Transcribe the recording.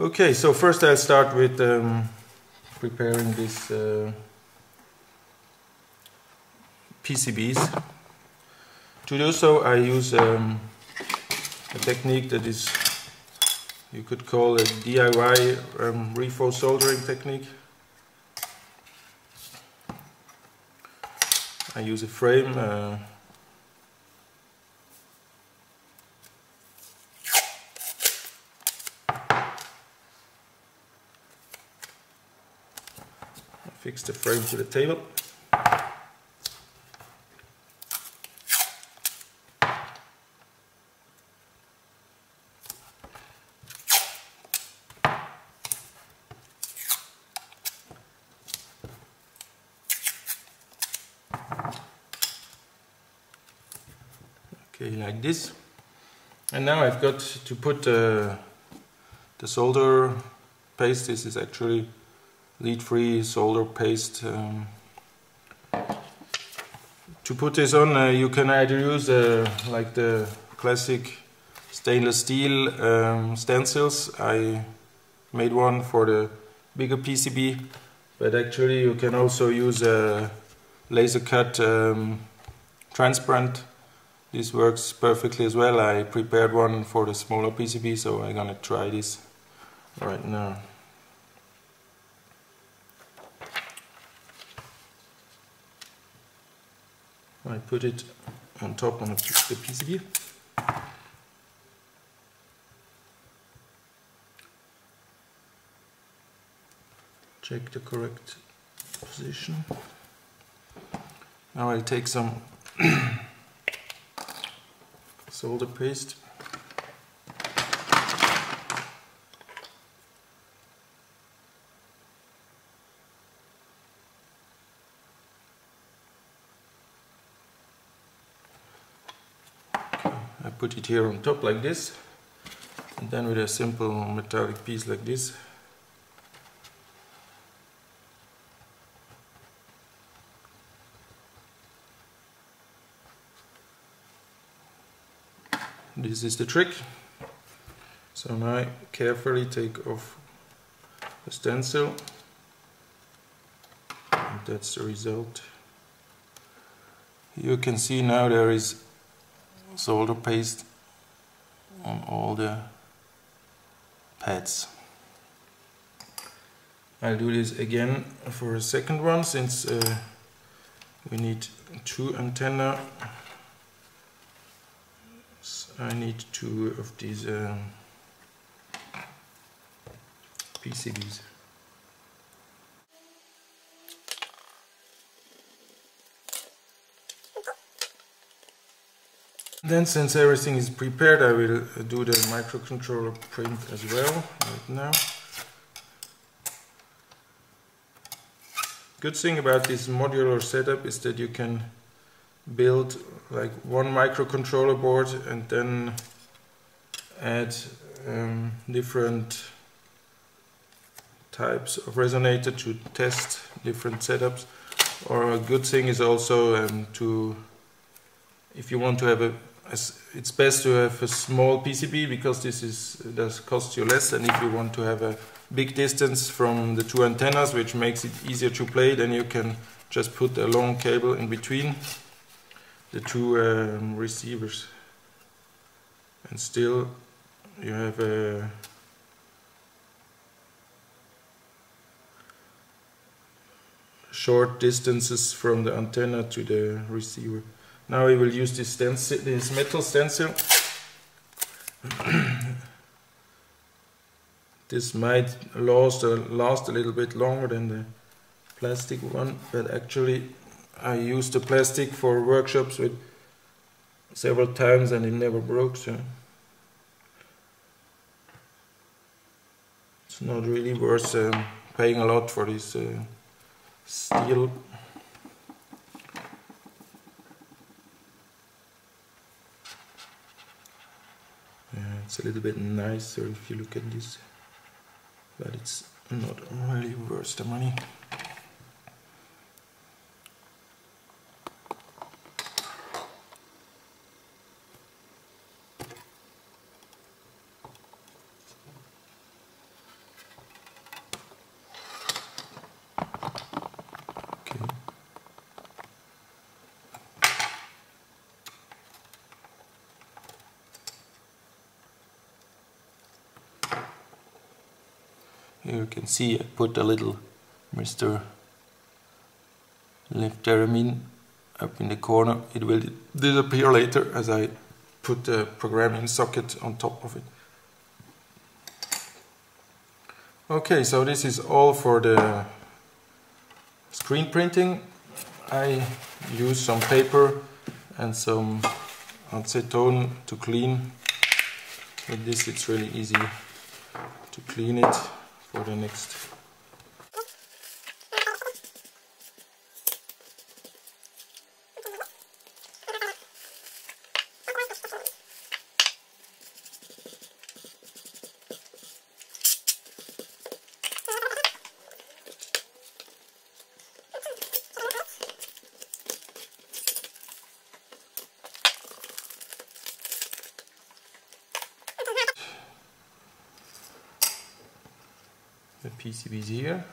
Okay, so first I'll start with um, preparing these uh, PCBs. To do so I use um, a technique that is you could call a DIY um, reflow soldering technique. I use a frame uh, fix the frame to the table. Okay, like this. And now I've got to put uh, the solder paste. This is actually lead-free solder paste. Um, to put this on, uh, you can either use uh, like the classic stainless steel um, stencils. I made one for the bigger PCB, but actually you can also use a laser cut um, transparent. This works perfectly as well. I prepared one for the smaller PCB, so I'm gonna try this right now. I put it on top on the PCB. Check the correct position. Now I'll take some solder paste. I put it here on top like this and then with a simple metallic piece like this. This is the trick. So now I carefully take off the stencil and that's the result. You can see now there is solder paste on all the pads. I'll do this again for a second one since uh, we need two antenna. So I need two of these um, PCBs. Then since everything is prepared I will do the microcontroller print as well right now. Good thing about this modular setup is that you can build like one microcontroller board and then add um, different types of resonator to test different setups or a good thing is also um, to if you want to have a it's best to have a small PCB because this is does cost you less and if you want to have a big distance from the two antennas which makes it easier to play then you can just put a long cable in between the two um, receivers and still you have a short distances from the antenna to the receiver. Now we will use this, stencil, this metal stencil. this might last a, last a little bit longer than the plastic one, but actually I used the plastic for workshops with several times and it never broke. So it's not really worth um, paying a lot for this uh, steel it's a little bit nicer if you look at this but it's not really worth the money you can see I put a little Mr. Lefteramine up in the corner. It will disappear later as I put the programming socket on top of it. Okay, so this is all for the screen printing. I use some paper and some acetone to clean. With this it's really easy to clean it the next PCBs here